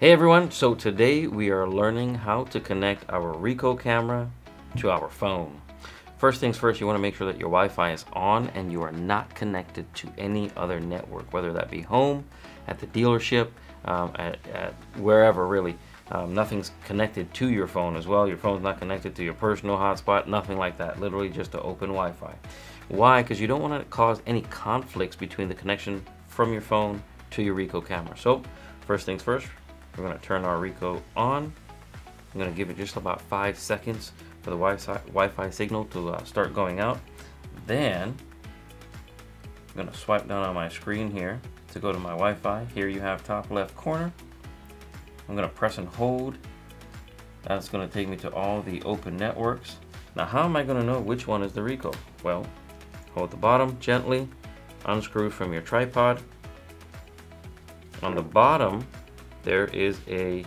Hey everyone, so today we are learning how to connect our Ricoh camera to our phone. First things first, you want to make sure that your Wi-Fi is on and you are not connected to any other network, whether that be home, at the dealership, um, at, at, wherever really. Um, nothing's connected to your phone as well. Your phone's not connected to your personal hotspot, nothing like that. Literally just an open Wi-Fi. Why? Because you don't want to cause any conflicts between the connection from your phone to your Ricoh camera. So first things first, we're going to turn our Ricoh on. I'm going to give it just about five seconds for the Wi-Fi signal to uh, start going out. Then I'm going to swipe down on my screen here to go to my Wi-Fi. Here you have top left corner. I'm going to press and hold. That's going to take me to all the open networks. Now how am I going to know which one is the Ricoh? Well, hold the bottom gently, unscrew from your tripod. On the bottom, there is a,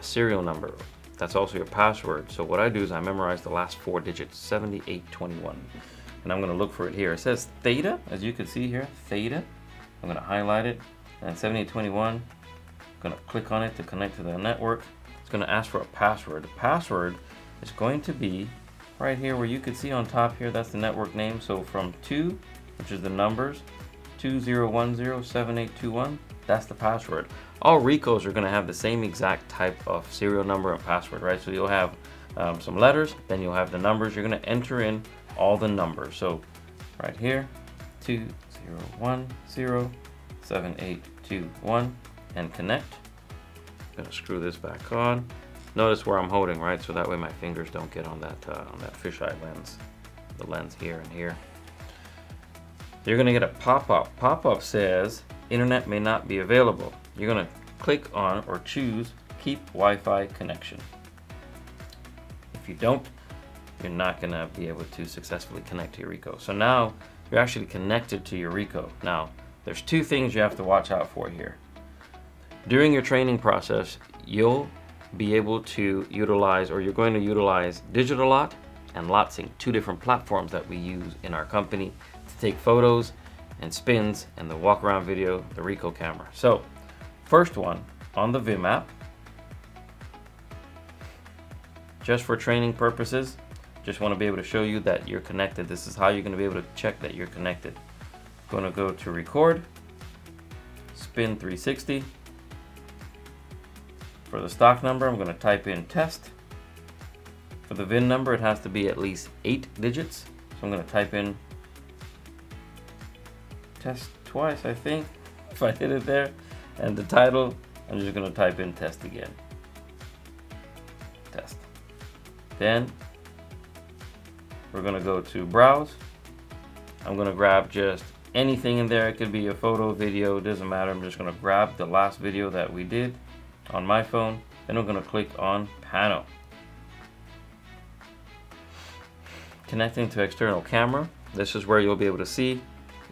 serial number. That's also your password. So what I do is I memorize the last four digits, 7821. And I'm gonna look for it here. It says theta, as you can see here, theta. I'm gonna highlight it, and 7821, I'm gonna click on it to connect to the network. It's gonna ask for a password. The password is going to be right here where you can see on top here, that's the network name. So from two, which is the numbers, 20107821, that's the password. All Ricohs are going to have the same exact type of serial number and password, right? So you'll have um, some letters, then you'll have the numbers. You're going to enter in all the numbers. So right here, 20107821 and connect. I'm going to screw this back on. Notice where I'm holding, right? So that way my fingers don't get on that, uh, on that fisheye lens, the lens here and here. You're going to get a pop-up. Pop-up says internet may not be available. You're going to click on or choose keep Wi-Fi connection. If you don't, you're not going to be able to successfully connect to your Ricoh. So now you're actually connected to your Ricoh. Now, there's two things you have to watch out for here. During your training process, you'll be able to utilize or you're going to utilize Digitalot and LotSync, two different platforms that we use in our company take photos and spins and the walk around video, the Ricoh camera. So first one on the Vim app, just for training purposes, just want to be able to show you that you're connected. This is how you're going to be able to check that you're connected. Going to go to record, spin 360. For the stock number, I'm going to type in test. For the VIN number, it has to be at least eight digits. So I'm going to type in test twice, I think, if I hit it there. And the title, I'm just gonna type in test again. Test. Then we're gonna go to browse. I'm gonna grab just anything in there. It could be a photo, video, doesn't matter. I'm just gonna grab the last video that we did on my phone. Then I'm gonna click on panel. Connecting to external camera. This is where you'll be able to see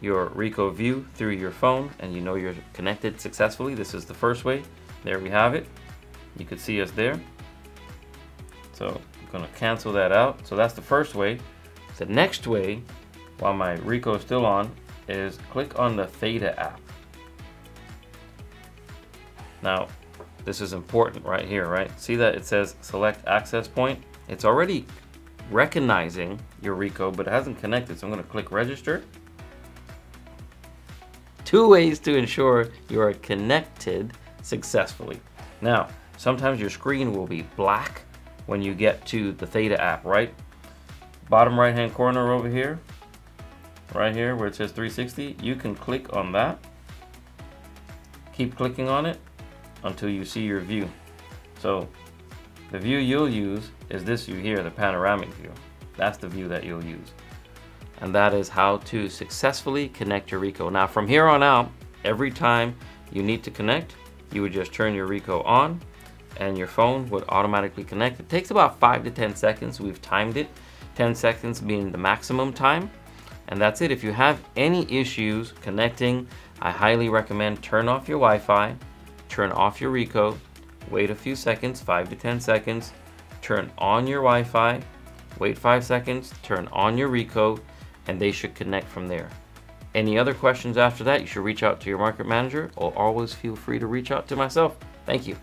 your Ricoh view through your phone and you know you're connected successfully. This is the first way. There we have it. You could see us there. So I'm gonna cancel that out. So that's the first way. The next way, while my Ricoh is still on, is click on the Theta app. Now, this is important right here, right? See that it says select access point? It's already recognizing your Ricoh, but it hasn't connected. So I'm gonna click register two ways to ensure you are connected successfully. Now, sometimes your screen will be black when you get to the Theta app, right? Bottom right hand corner over here, right here where it says 360, you can click on that. Keep clicking on it until you see your view. So the view you'll use is this view here, the panoramic view. That's the view that you'll use and that is how to successfully connect your Ricoh. Now from here on out, every time you need to connect, you would just turn your Ricoh on and your phone would automatically connect. It takes about five to 10 seconds. We've timed it, 10 seconds being the maximum time. And that's it. If you have any issues connecting, I highly recommend turn off your Wi-Fi, turn off your Ricoh, wait a few seconds, five to 10 seconds, turn on your Wi-Fi, wait five seconds, turn on your Ricoh, and they should connect from there. Any other questions after that, you should reach out to your market manager or always feel free to reach out to myself. Thank you.